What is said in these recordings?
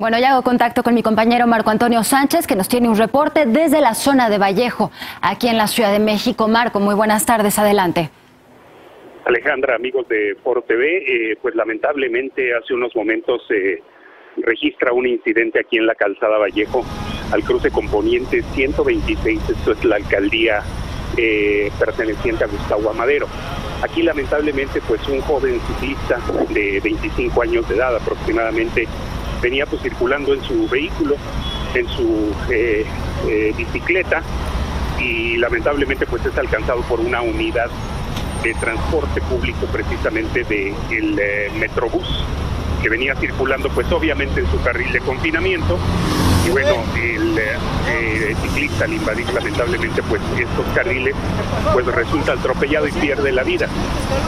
Bueno, ya hago contacto con mi compañero Marco Antonio Sánchez, que nos tiene un reporte desde la zona de Vallejo, aquí en la Ciudad de México. Marco, muy buenas tardes, adelante. Alejandra, amigos de Foro TV, eh, pues lamentablemente hace unos momentos se registra un incidente aquí en la calzada Vallejo, al cruce Componiente 126, esto es la alcaldía eh, perteneciente a Gustavo Amadero. Aquí lamentablemente pues un joven ciclista de 25 años de edad aproximadamente venía pues circulando en su vehículo, en su eh, eh, bicicleta y lamentablemente pues es alcanzado por una unidad de transporte público precisamente del de eh, Metrobús que venía circulando pues obviamente en su carril de confinamiento y bueno, el eh, ciclista al invadir lamentablemente pues estos carriles pues resulta atropellado y pierde la vida.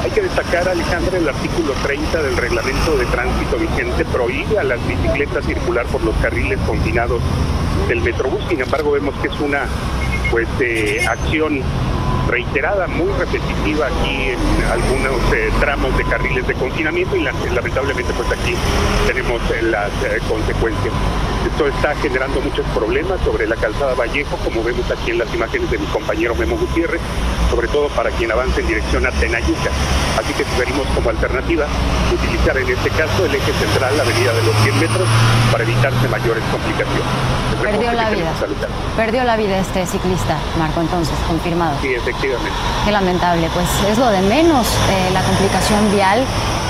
Hay que destacar, Alejandra, el artículo 30 del reglamento de tránsito vigente prohíbe a las bicicletas circular por los carriles confinados del Metrobús, sin embargo vemos que es una pues eh, acción reiterada, muy repetitiva aquí en algunos eh, tramos de carriles de confinamiento y lamentablemente pues aquí tenemos las consecuencias. Esto está generando muchos problemas sobre la calzada Vallejo, como vemos aquí en las imágenes de mi compañero Memo Gutiérrez, sobre todo para quien avance en dirección a Tenayuca. Así que sugerimos como alternativa utilizar en este caso el eje central, la avenida de los 100 metros, para evitarse mayores complicaciones. Perdió la vida. Perdió la vida este ciclista, Marco, entonces, confirmado. Sí, efectivamente. Qué lamentable, pues es lo de menos eh, la complicación vial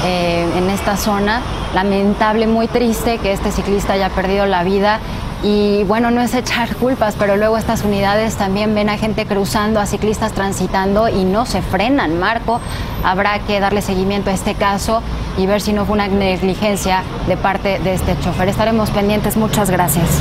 eh, en esta zona. Lamentable, muy triste que este ciclista haya perdido la vida. Y bueno, no es echar culpas, pero luego estas unidades también ven a gente cruzando, a ciclistas transitando y no se frenan. Marco, habrá que darle seguimiento a este caso y ver si no fue una negligencia de parte de este chofer. Estaremos pendientes. Muchas gracias.